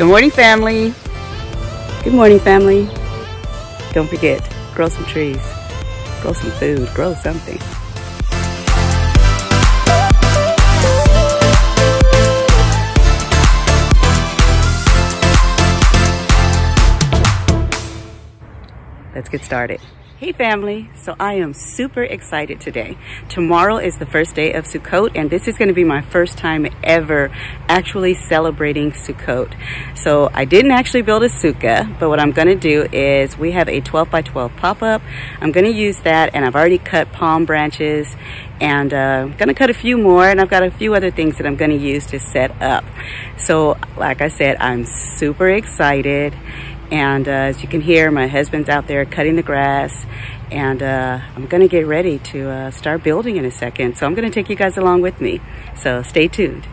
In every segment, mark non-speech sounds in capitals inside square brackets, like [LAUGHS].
Good morning, family. Good morning, family. Don't forget, grow some trees, grow some food, grow something. Let's get started. Hey family, so I am super excited today. Tomorrow is the first day of Sukkot and this is gonna be my first time ever actually celebrating Sukkot. So I didn't actually build a sukkah, but what I'm gonna do is we have a 12 by 12 pop-up. I'm gonna use that and I've already cut palm branches and uh, I'm gonna cut a few more and I've got a few other things that I'm gonna use to set up. So like I said, I'm super excited and uh, as you can hear, my husband's out there cutting the grass and uh, I'm gonna get ready to uh, start building in a second. So I'm gonna take you guys along with me. So stay tuned.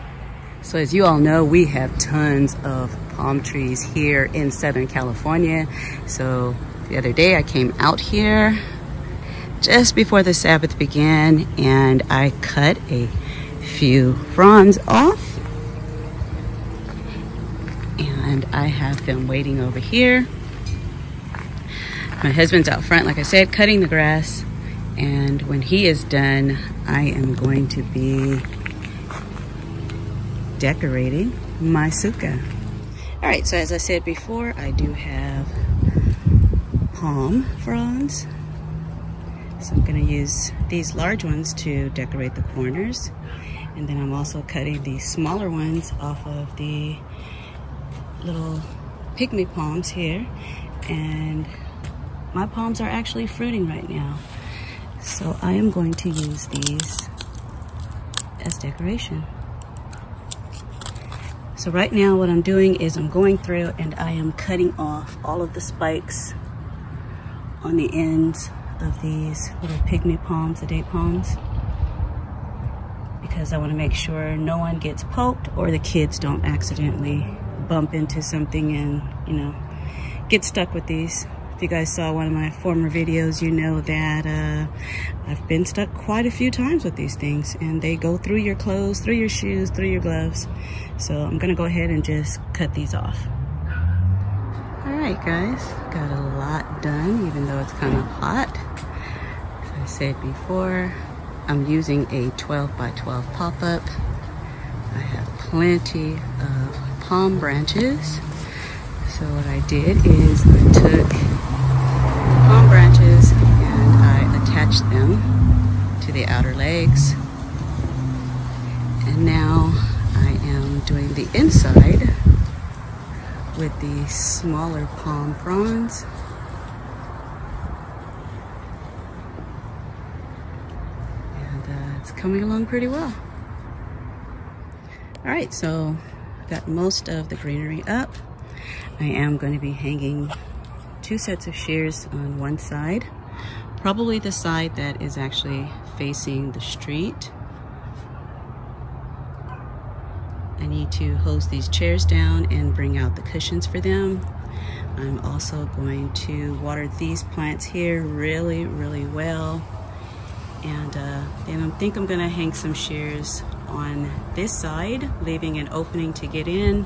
So as you all know, we have tons of palm trees here in Southern California. So the other day I came out here just before the Sabbath began and I cut a few fronds off I have them waiting over here. My husband's out front, like I said, cutting the grass. And when he is done, I am going to be decorating my sukkah. All right, so as I said before, I do have palm fronds. So I'm gonna use these large ones to decorate the corners. And then I'm also cutting these smaller ones off of the little pygmy palms here and my palms are actually fruiting right now. So I am going to use these as decoration. So right now what I'm doing is I'm going through and I am cutting off all of the spikes on the ends of these little pygmy palms, the date palms, because I want to make sure no one gets poked or the kids don't accidentally bump into something and, you know, get stuck with these. If you guys saw one of my former videos, you know that uh, I've been stuck quite a few times with these things and they go through your clothes, through your shoes, through your gloves. So I'm gonna go ahead and just cut these off. All right, guys, got a lot done, even though it's kind of hot. As I said before, I'm using a 12 by 12 pop-up. I have plenty of palm branches. So what I did is I took palm branches and I attached them to the outer legs. And now I am doing the inside with the smaller palm fronds. And uh, it's coming along pretty well. All right, so got most of the greenery up. I am going to be hanging two sets of shears on one side, probably the side that is actually facing the street. I need to hose these chairs down and bring out the cushions for them. I'm also going to water these plants here really, really well. And uh, then I think I'm gonna hang some shears on this side, leaving an opening to get in,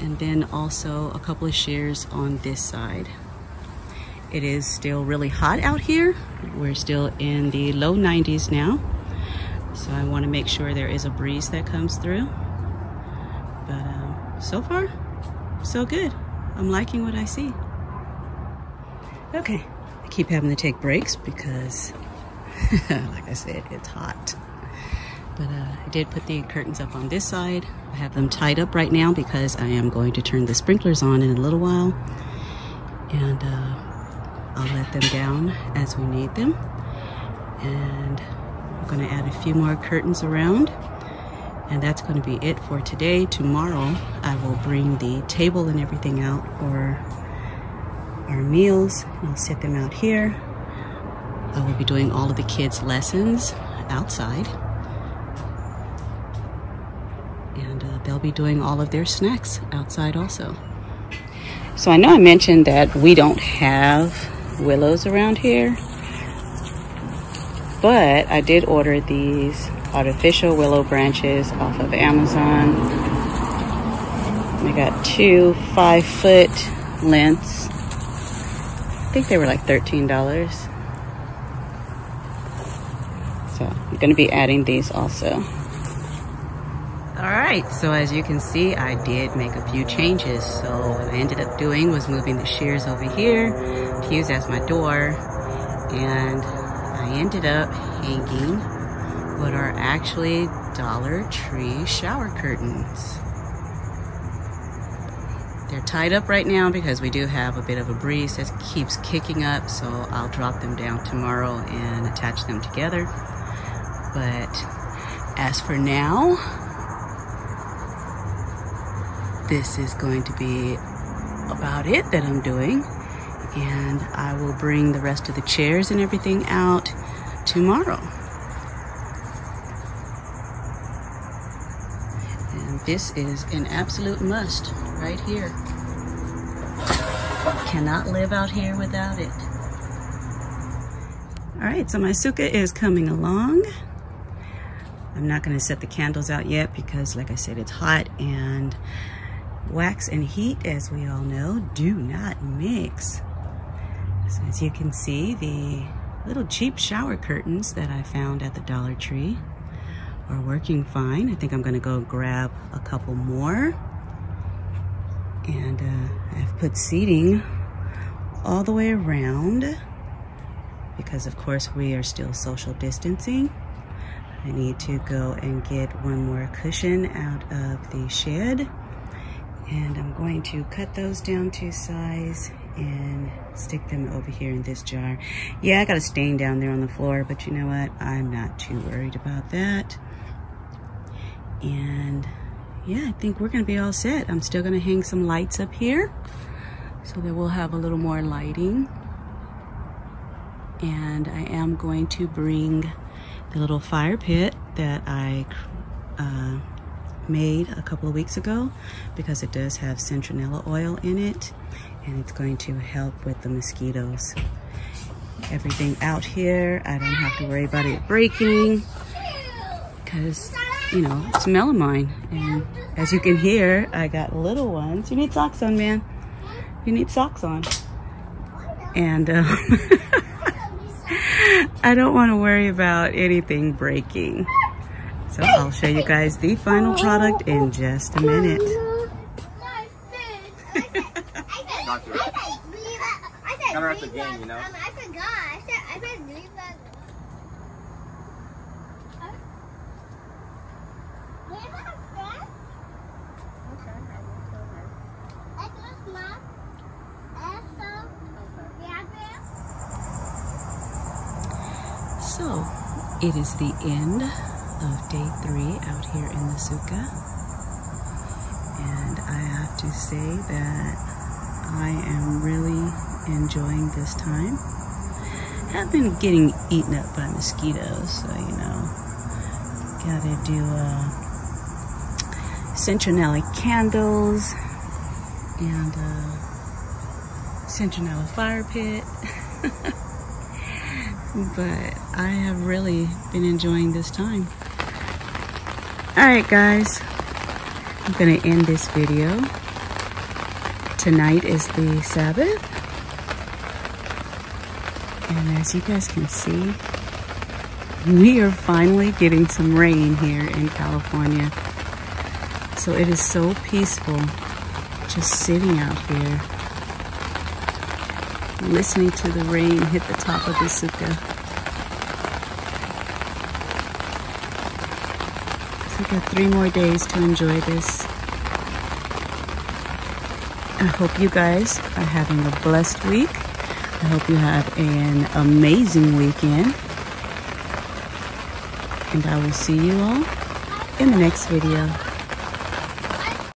and then also a couple of shears on this side. It is still really hot out here. We're still in the low 90s now. So I wanna make sure there is a breeze that comes through. But uh, so far, so good. I'm liking what I see. Okay, I keep having to take breaks because, [LAUGHS] like I said, it's hot. But uh, I did put the curtains up on this side. I have them tied up right now because I am going to turn the sprinklers on in a little while. And uh, I'll let them down as we need them. And I'm gonna add a few more curtains around. And that's gonna be it for today. Tomorrow, I will bring the table and everything out for our meals. I'll set them out here. I will be doing all of the kids' lessons outside. They'll be doing all of their snacks outside also. So I know I mentioned that we don't have willows around here, but I did order these artificial willow branches off of Amazon. I got two five foot lengths. I think they were like $13. So I'm gonna be adding these also. All right, so as you can see, I did make a few changes. So what I ended up doing was moving the shears over here to use as my door. And I ended up hanging what are actually Dollar Tree shower curtains. They're tied up right now because we do have a bit of a breeze that keeps kicking up. So I'll drop them down tomorrow and attach them together. But as for now, this is going to be about it that I'm doing. And I will bring the rest of the chairs and everything out tomorrow. And this is an absolute must right here. Cannot live out here without it. All right, so my sukkah is coming along. I'm not gonna set the candles out yet because like I said, it's hot and wax and heat, as we all know, do not mix. So as you can see, the little cheap shower curtains that I found at the Dollar Tree are working fine. I think I'm gonna go grab a couple more. And uh, I've put seating all the way around because of course we are still social distancing. I need to go and get one more cushion out of the shed and I'm going to cut those down to size and stick them over here in this jar. Yeah, I got a stain down there on the floor, but you know what? I'm not too worried about that. And yeah, I think we're gonna be all set. I'm still gonna hang some lights up here so that we'll have a little more lighting. And I am going to bring the little fire pit that I uh, made a couple of weeks ago because it does have citronella oil in it and it's going to help with the mosquitoes. Everything out here, I don't have to worry about it breaking because, you know, it's melamine. And as you can hear, I got little ones. You need socks on, man. You need socks on. And um, [LAUGHS] I don't want to worry about anything breaking. So I'll show you guys the final product in just a minute. The game, you know? So it is the end of day three out here in the sukkah. And I have to say that I am really enjoying this time. I've been getting eaten up by mosquitoes, so you know, gotta do uh, citronella candles and uh, citronella fire pit. [LAUGHS] but I have really been enjoying this time. All right, guys, I'm gonna end this video. Tonight is the Sabbath. And as you guys can see, we are finally getting some rain here in California. So it is so peaceful just sitting out here, listening to the rain hit the top of the sukkah. We got three more days to enjoy this. I hope you guys are having a blessed week. I hope you have an amazing weekend. And I will see you all in the next video.